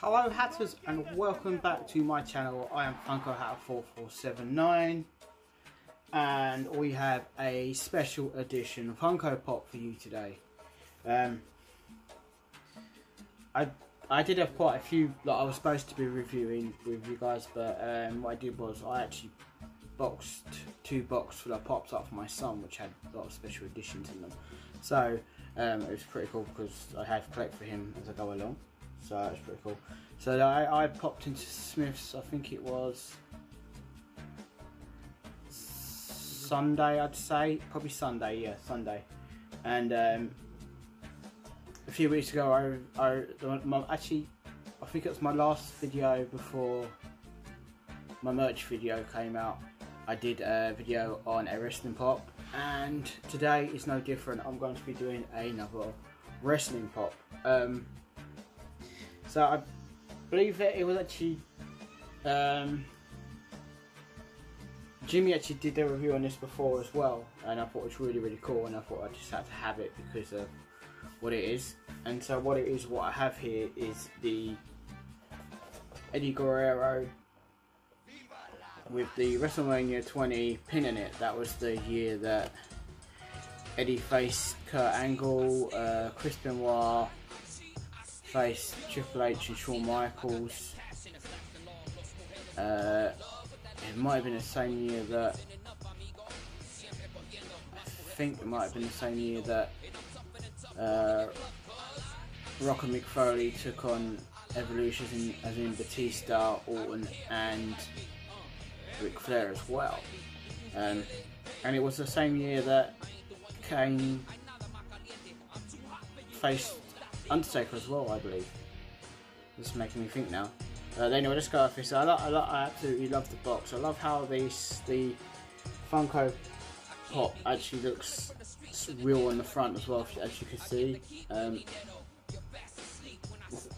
Hello Hatters and welcome back to my channel. I am Funko Hatter 4479 and we have a special edition Funko Pop for you today. Um, I I did have quite a few that I was supposed to be reviewing with you guys, but um, what I did was I actually boxed two boxes full of pops up for my son, which had a lot of special editions in them. So um, it was pretty cool because I had to collect for him as I go along. So that was pretty cool. So I, I popped into Smyths. I think it was Sunday, I'd say, probably Sunday. Yeah, Sunday. And um, a few weeks ago, I, I my, actually, I think it was my last video before my merch video came out. I did a video on a wrestling pop, and today is no different. I'm going to be doing another wrestling pop. Um, so I believe that it was actually um, Jimmy actually did a review on this before as well, and I thought it was really really cool, and I thought I just had to have it because of what it is. And so what it is, what I have here is the Eddie Guerrero with the WrestleMania 20 pin in it. That was the year that Eddie faced Kurt Angle, uh, Chris Benoit faced Triple H and Shawn Michaels. Uh, it might have been the same year that I think it might have been the same year that uh, Rock and Mick took on Evolution as in, as in Batista, Orton, and Ric Flair as well. Um, and it was the same year that Kane faced Undertaker as well, I believe. This is making me think now. Uh, anyway, let's go off this. I, lo- I, lo- I absolutely love the box. I love how this the Funko Pop actually looks real on the front as well, as you can see. Um,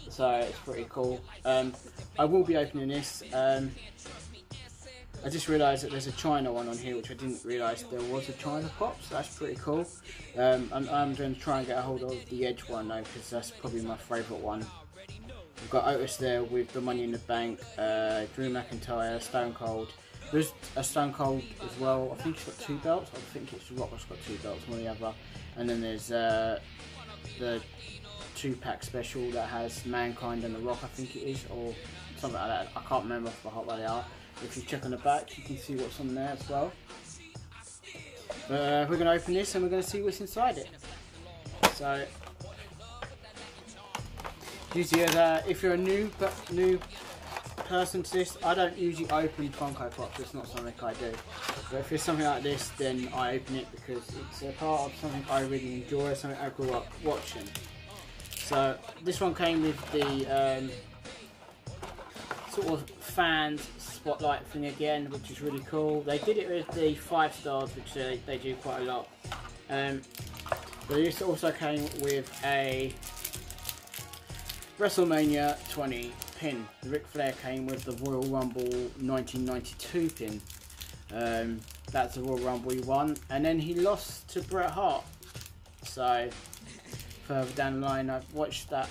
so it's pretty cool. Um, I will be opening this. Um, I just realised that there's a Chyna one on here, which I didn't realise there was a Chyna pop, so that's pretty cool. Um, I'm, I'm going to try and get a hold of the Edge one though, because that's probably my favourite one. We've got Otis there with the Money in the Bank, uh, Drew McIntyre, Stone Cold. There's a Stone Cold as well. I think he's got two belts. I think it's Rock that's got two belts, one or the other. And then there's uh, the two pack special that has Mankind and The Rock, I think it is, or something like that. I can't remember off top where they are. If you check on the back, you can see what's on there as well. Uh, we're going to open this and we're going to see what's inside it. So, usually, uh, if you're a new but new person to this, I don't usually open Funko Pops. It's not something I do. But if it's something like this, then I open it because it's a part of something I really enjoy, something I grew up watching. So this one came with the um, sort of fans spotlight thing again, which is really cool. They did it with the five stars, which they, they do quite a lot. Um, but this also came with a WrestleMania 20 pin. Ric Flair came with the Royal Rumble 1992 pin. Um, that's the Royal Rumble he won, and then he lost to Bret Hart. So further down the line, I've watched that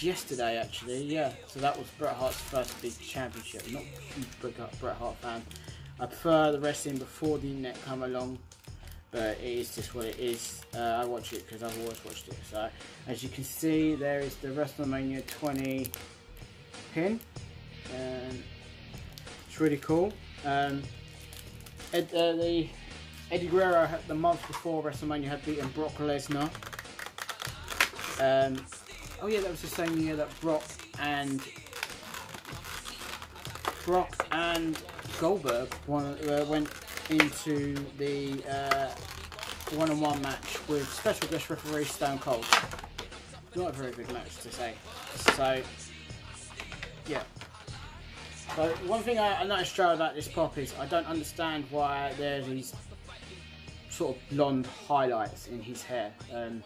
yesterday actually. Yeah, so that was Bret Hart's first big championship. Not a huge Bret Hart fan. I prefer the wrestling before the internet come along, but it is just what it is. Uh, I watch it because I've always watched it. So as you can see, there is the WrestleMania 20 pin, and it's really cool. Um, Ed, uh, the Eddie Guerrero the month before WrestleMania had beaten Brock Lesnar. Um, oh yeah, that was the same year that Brock and Brock and Goldberg won, uh, went into the uh, one-on-one match with special guest referee Stone Cold. Not a very good match to say. So yeah. So one thing I, I noticed Joe about this pop is I don't understand why there's these sort of blonde highlights in his hair. Um,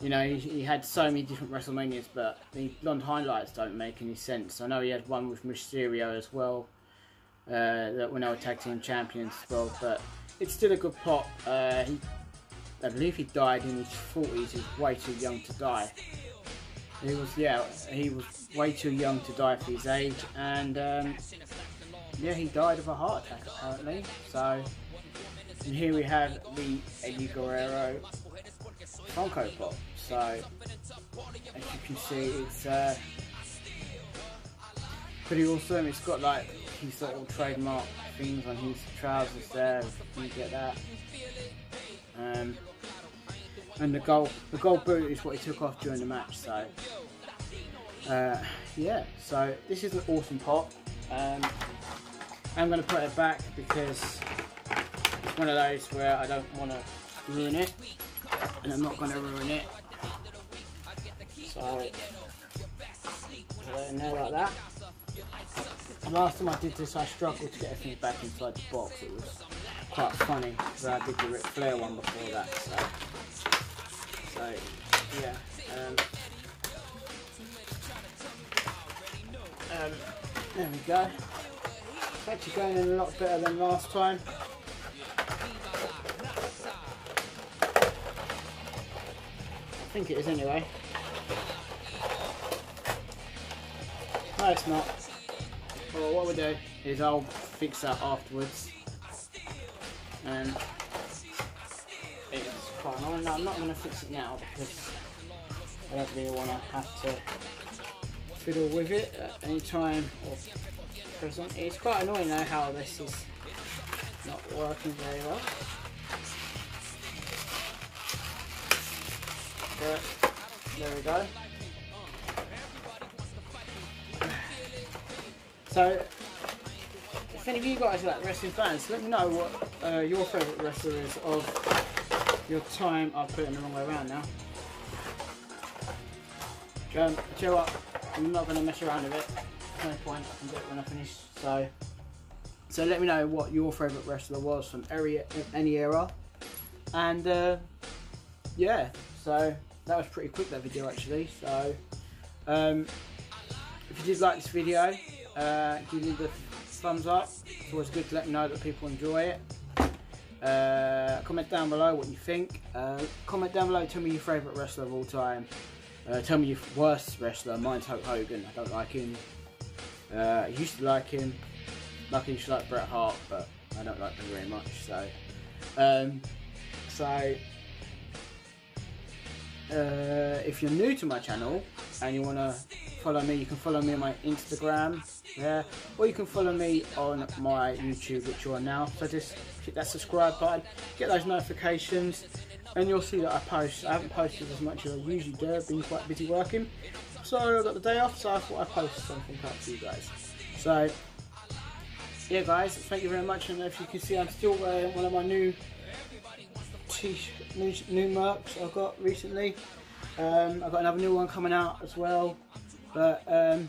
you know, he, he had so many different WrestleManias, but the blonde highlights don't make any sense. I know he had one with Mysterio as well, uh, that when they were tag team champions as well, but it's still a good pop. Uh, he, I believe he died in his 40s. He was way too young to die. He was, yeah, he was way too young to die for his age, and um, yeah, he died of a heart attack apparently. So, and here we have the Eddie Guerrero Funko Pop. So, as you can see, it's uh, pretty awesome. It's got like his little trademark things on his trousers there. You get that. Um, and the gold, the gold boot is what he took off during the match. So, uh, yeah. So this is an awesome pop. Um, I'm going to put it back because it's one of those where I don't want to ruin it, and I'm not going to ruin it. So, it in there like that. The last time I did this, I struggled to get everything back inside the box. It was quite funny because I did the Ric Flair one before that. So, so yeah. Um, um, there we go. It's actually going in a lot better than last time. I think it is anyway. No, it's not. Well, what we'll do is I'll fix that afterwards. And it's quite annoying. No, I'm not going to fix it now because I don't really want to have to fiddle with it at any time or present. It's quite annoying though how this is not working very well. But there we go. So, if any of you guys are like wrestling fans, let me know what uh, your favourite wrestler is of your time. I've put it in the wrong way around now. Um, chill up. I'm not going to mess around with it. There's no point. I can do it when I finish. So, so let me know what your favourite wrestler was from any, era. And uh, yeah, so that was pretty quick that video actually. So, um, if you did like this video, uh, give me the thumbs up. It's always good to let me know that people enjoy it. Uh, comment down below what you think. Uh, comment down below, tell me your favourite wrestler of all time. Uh, tell me your worst wrestler. Mine's Hulk Hogan. I don't like him. Uh, I used to like him. Luckily, I used to like Bret Hart, but I don't like him very much. So, um, so uh, if you're new to my channel and you want to follow me, you can follow me on my Instagram, yeah, or you can follow me on my YouTube, which you are now. So just hit that subscribe button, get those notifications, and you'll see that I post. I haven't posted as much as I usually do. I've been quite busy working, so I've got the day off, so I thought I'd post something up to you guys. So yeah, guys, thank you very much. And if you can see, I'm still wearing one of my new t new, new mercs I got recently. Um, I've got another new one coming out as well. But um,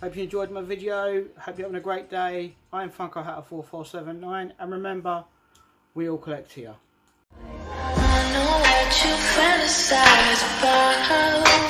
hope you enjoyed my video. Hope you're having a great day. I'm Funko Hatter 4479 and remember, we all collect here. I know